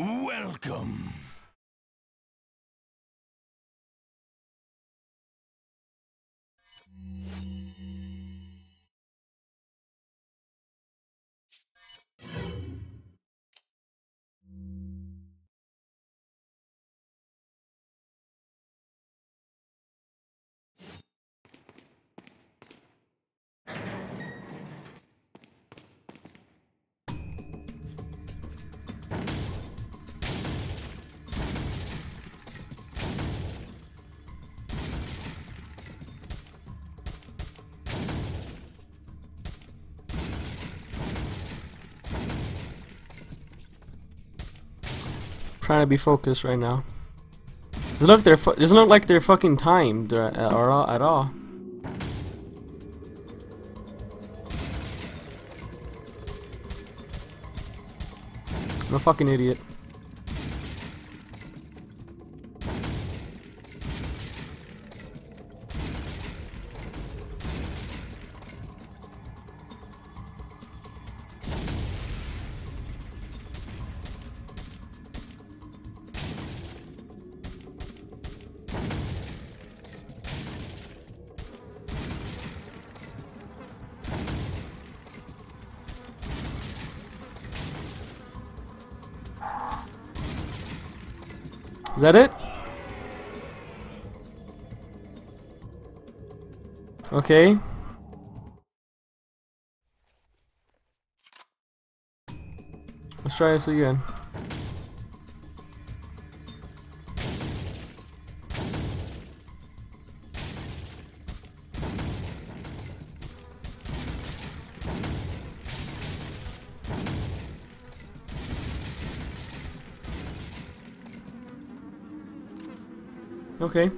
Welcome. Trying to be focused right now. Doesn't look they're doesn't look like they're fucking timed uh, or, or at all. I'm a fucking idiot. Is that it? Okay. Let's try this again. Okay.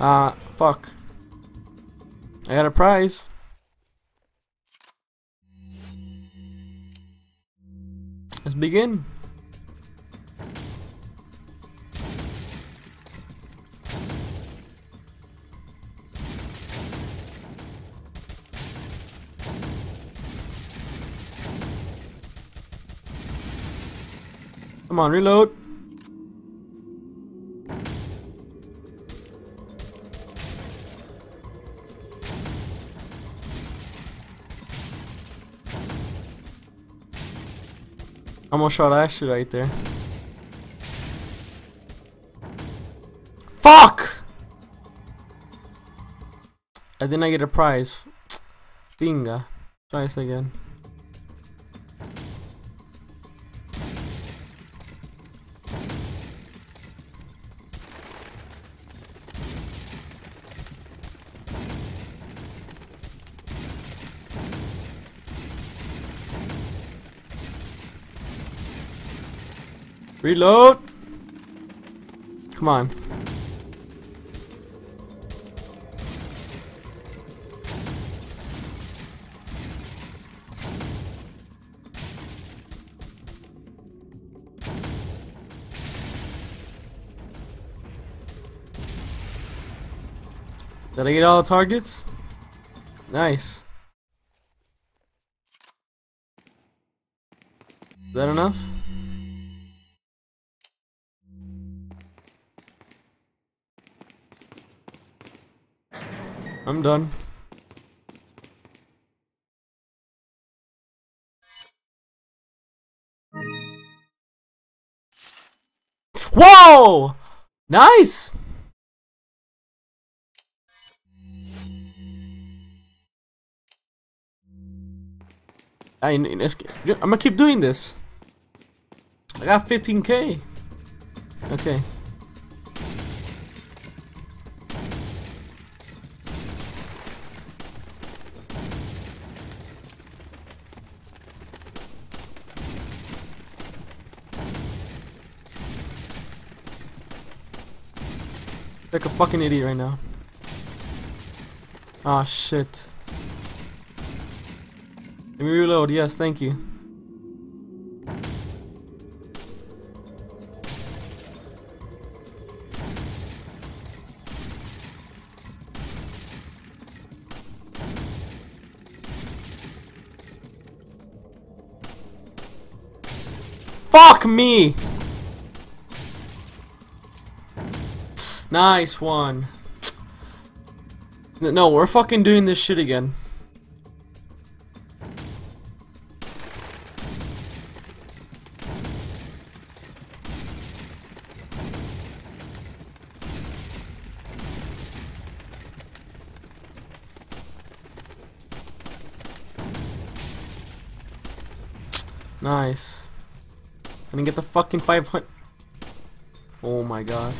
Ah, uh, fuck. I got a prize. Let's begin. Come on, reload. Almost shot Ashley right there. Fuck! And then I get a prize. Binga. Try this again. Reload! Come on. Did I get all the targets? Nice. Is that enough? I'm done. Whoa! Nice! I, I'm gonna keep doing this. I got 15k. Okay. Like a fucking idiot right now. Ah, oh, shit. Let me reload. Yes, thank you. Fuck me! Nice one. No, we're fucking doing this shit again. Nice. I didn't get the fucking 500. Oh my god.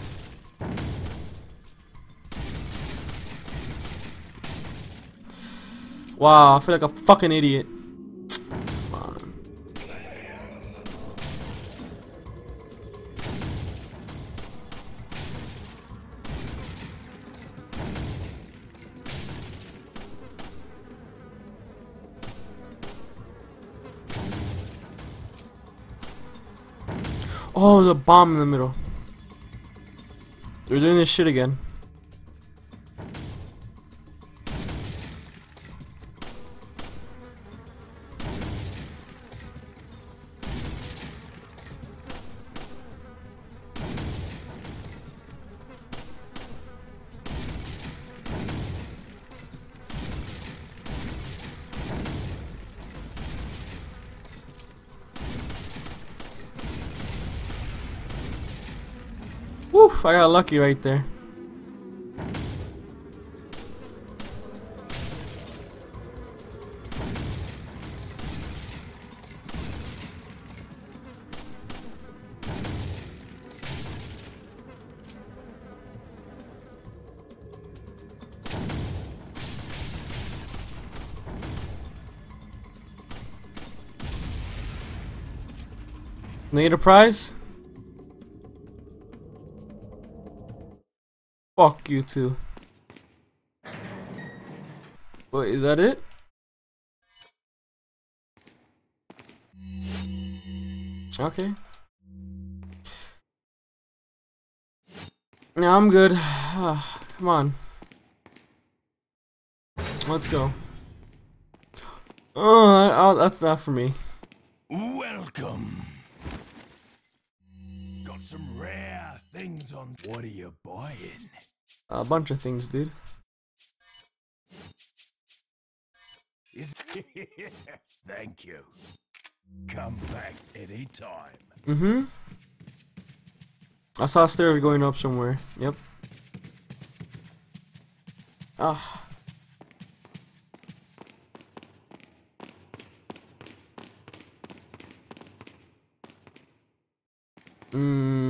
Wow, I feel like a fucking idiot. Oh, the bomb in the middle. They're doing this shit again. I got lucky right there. Need a prize? Fuck you too. Wait, is that it? Okay. Yeah, I'm good. Ah, come on. Let's go. Oh, that's not for me. Welcome. Got some rare things on. What are you buying? A bunch of things, dude. Thank you. Come back anytime. Mm-hmm. I saw stairs going up somewhere. Yep. Ah. Mm.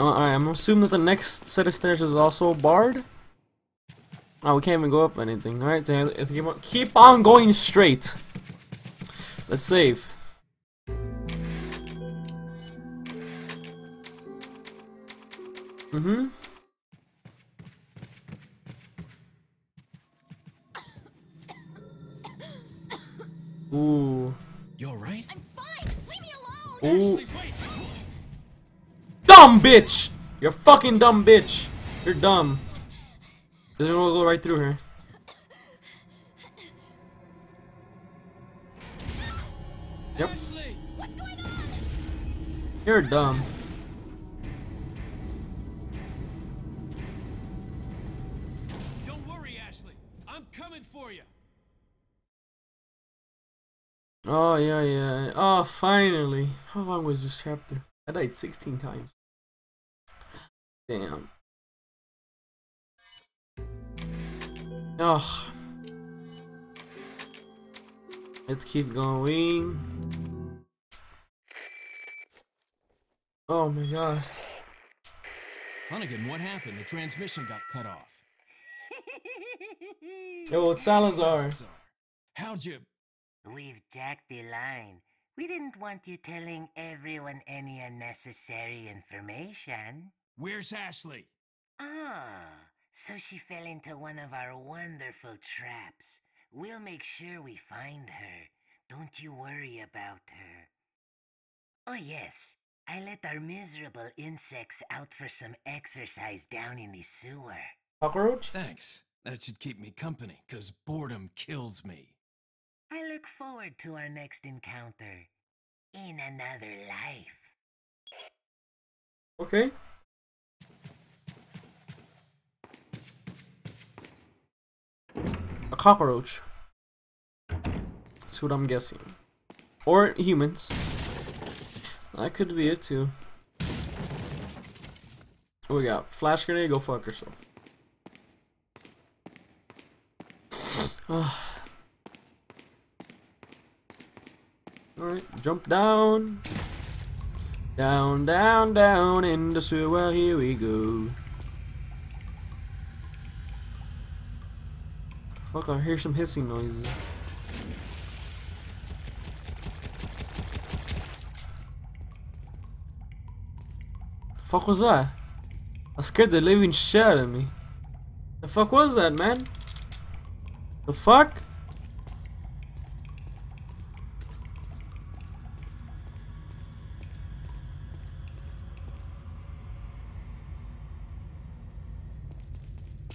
Uh, Alright, I'm assuming that the next set of stairs is also barred. Oh, we can't even go up anything. Alright, keep on going straight. Let's save. Dumb bitch! You're fucking dumb bitch. You're dumb. They're gonna go right through here. Yep. Ashley! What's going on? You're dumb. Don't worry, Ashley. I'm coming for you. Oh yeah, yeah. Oh, finally. How long was this chapter? I died 16 times. Damn. Oh. Let's keep going. Oh my god. Hunnigan, what happened? The transmission got cut off. Yo, oh, it's Salazar. How'd you... We've jacked the line. We didn't want you telling everyone any unnecessary information. Where's Ashley? Ah, So she fell into one of our wonderful traps. We'll make sure we find her. Don't you worry about her. Oh, yes. I let our miserable insects out for some exercise down in the sewer. Cockroach? Thanks. That should keep me company, cause boredom kills me. I look forward to our next encounter in another life. Okay. Cockroach. That's what I'm guessing. Or humans. That could be it too. What we got? Flash grenade, go fuck yourself. Alright, jump down. Down, down, down in the sewer, here we go. Fuck, I hear some hissing noises. The fuck was that? I scared the living shit out of me. The fuck was that, man? The fuck?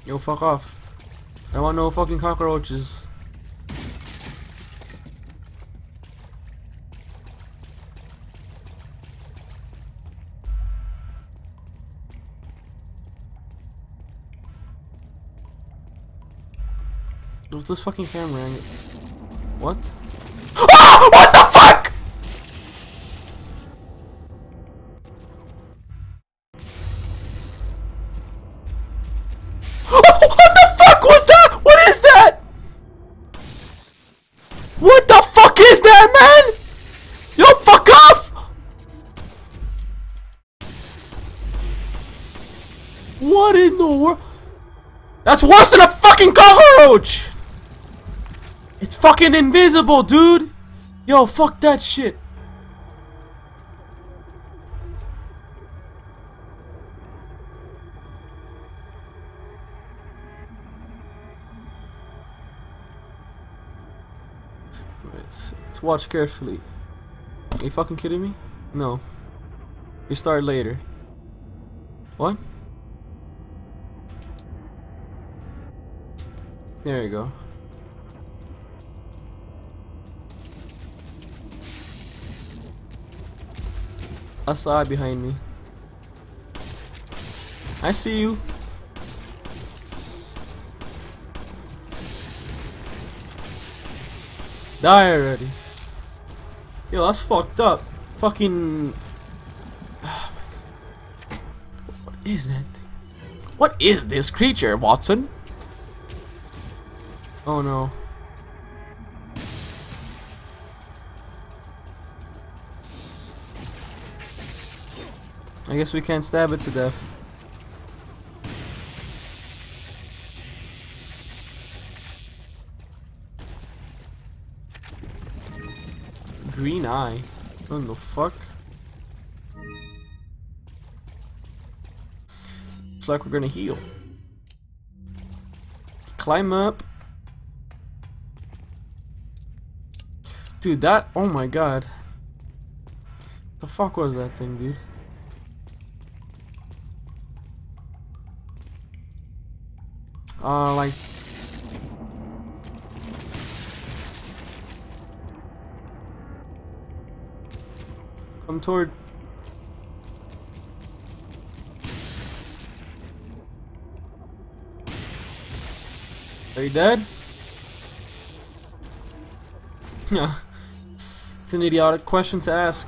Yo, fuck off. I want no fucking cockroaches. With this fucking camera. What? That's worse than a fucking cockroach! It's fucking invisible, dude! Yo, fuck that shit. Let's, watch carefully. Are you fucking kidding me? No. We start later. What? There you go. I saw it behind me. I see you. Die already. Yo, that's fucked up. Fucking. Oh my god. What is that? What is this creature, Watson? Oh no. I guess we can't stab it to death. Green eye. What the fuck? Looks like we're gonna heal. Climb up. Dude, that. Oh my god. The fuck was that thing, dude? Uh, like. Come toward. Are you dead? Yeah. An idiotic question to ask.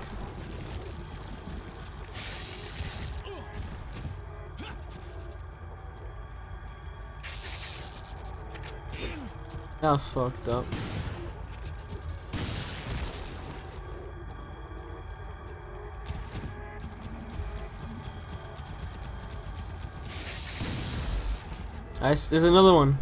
That's fucked up. Nice, there's another one.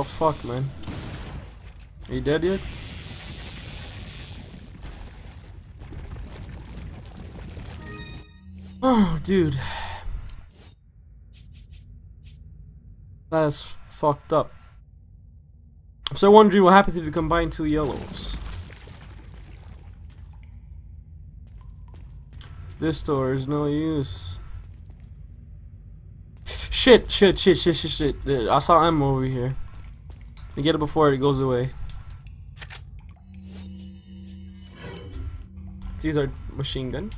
The fuck, man? Are you dead yet? Oh, dude. That is fucked up. I'm still wondering what happens if you combine two yellows. This door is no use. Shit, shit, shit, shit, shit, shit. Uh, I saw ammo over here. Get it before it goes away. These are machine gun.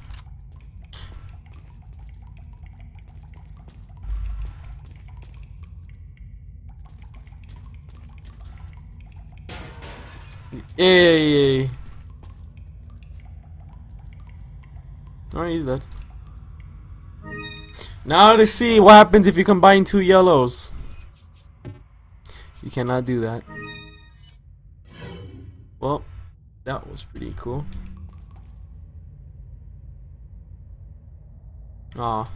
Yay! Alright, he's dead. Now to see what happens if you combine two yellows. You cannot do that. Well, that was pretty cool. Ah.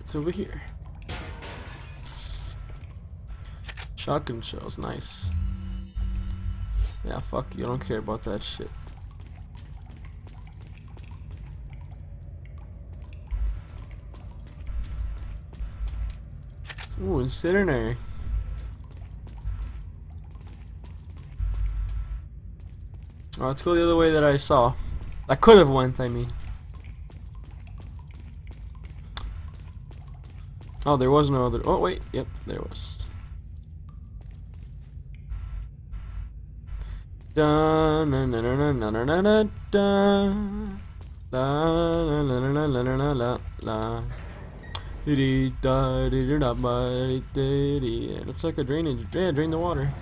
It's over here. Shotgun shells, nice. Yeah, fuck you, I don't care about that shit. Ooh, incendiary. Oh, let's go the other way that I saw. I could have went, I mean. Oh, there was no other. Oh, wait. Yep, there was. Da na na na na na na na na da. La la la la la la la la It looks like a drainage. Yeah, drain the water.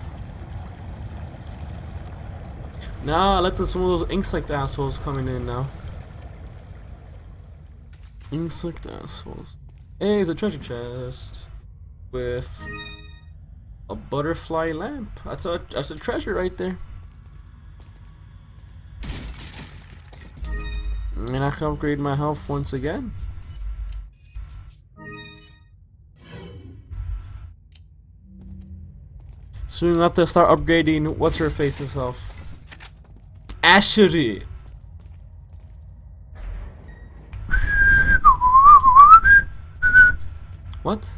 Now I let the, some of those insect assholes coming in now. Insect assholes. Hey, it's a treasure chest with a butterfly lamp. That's a that's a treasure right there. And I can upgrade my health once again. Soon I have to start upgrading what's her face's health. Ashery. What?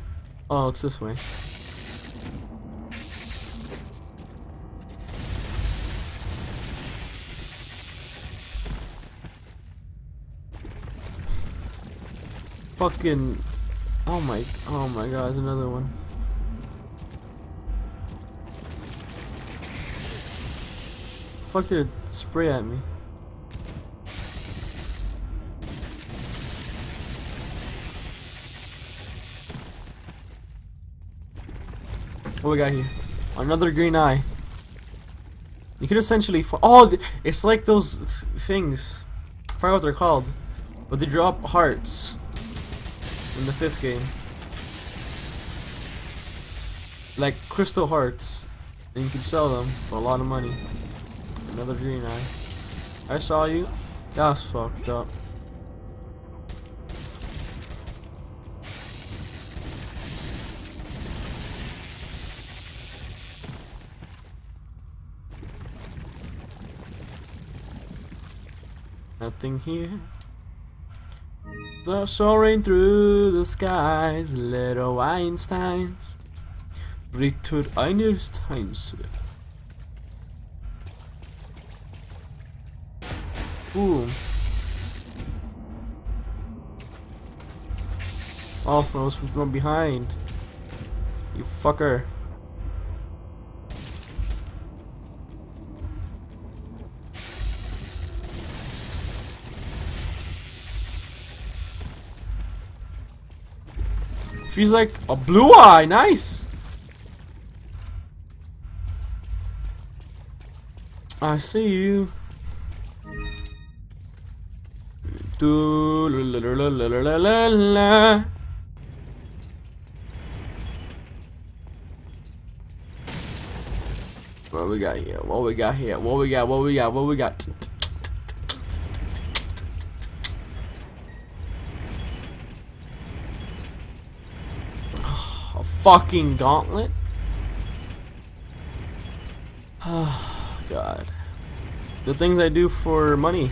Oh, it's this way. Fucking. Oh my. Oh my god, there's another one. Fuck did it spray at me? What we got here? Another green eye. You can essentially oh, it's like those th things. I forgot what they're called, but they drop hearts in the fifth game, like crystal hearts, and you can sell them for a lot of money. Another green eye. I saw you. That's fucked up. Nothing here. The soaring through the skies, little Einsteins. Richard Einsteins. Ooh. Also, from behind. You fucker. She's like a blue eye, nice. I see you. What we got here? What we got here? What we got? What we got? What we got? A fucking gauntlet? Oh, God. The things I do for money.